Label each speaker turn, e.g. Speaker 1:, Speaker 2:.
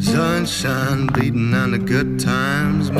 Speaker 1: Sunshine beating on the good times.